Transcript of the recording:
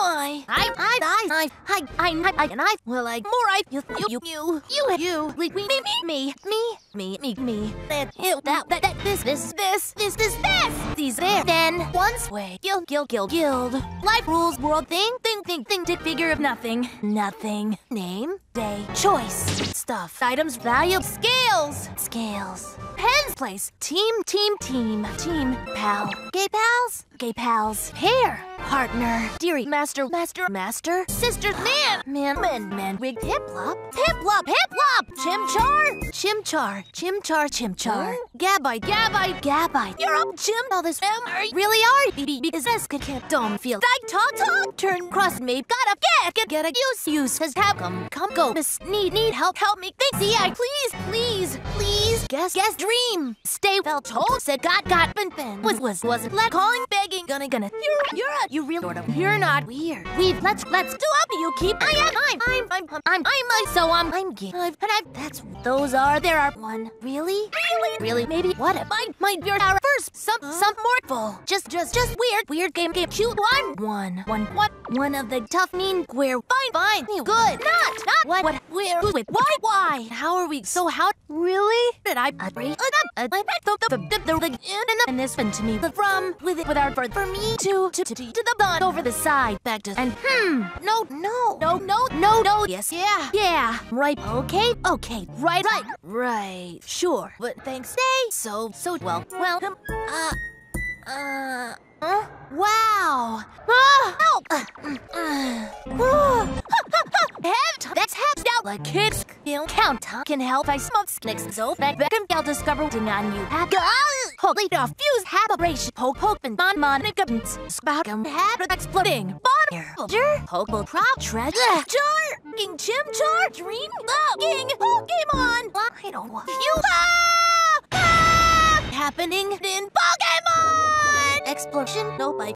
I I I I I I I and I well I more I you you you you you me me me me me me me. That it that that that this this this this this this. These there. Then once way guild guild guild guild life rules world thing thing thing thing did figure of nothing. Nothing. Name day choice stuff items value scales scales pens place team team team team pal gay pals gay pals hair partner, dearie, master, master, master, sister, man, man, man, man, wig, Piplup, Piplup, Piplup, chimchar, chimchar, chimchar, chimchar, hmm? gabite, gabite, gabite. You're up, chim. All this am really are. Be because this could can't don't feel. Like talk talk. Turn cross me. Gotta get get get a use use. Has have come come go. Miss need need help help me think. See I please please please guess guess dream. Stay felt told said got got been been was was wasn't let calling begging gonna gonna. You're you're a you real sort of. You're not weird. We let's let's do up. You keep. I am. I'm I'm I'm I'm I'm I so I'm I'm I'm and I that's those are there are one really really really maybe what if I might be our first some some more just just just weird weird game game. Cute one one one what one of the tough mean queer fine fine. Good. Not not what what where with why why? How are we so how really? Did I agree I bet the the the the the in and this one to me. The from with it without for for me to to to to the bun over the side. Back to and hmm. No no no no no no. Yes yeah. Yeah. Right. Okay. Okay. Right right. Right. Sure. But thanks. Stay. So so well welcome. Uh uh uh, wow! Ah, help! That's half out like kids. You count can help I smoke snicks so back back and discover on you. Holy the fuse habration poke poke and mon mon spout have exploding. Bonner poke poke prop treasure jar king chim char dream king Pokemon. I don't want you. Ah! Ah! Happening in Pokemon explosion. No bite.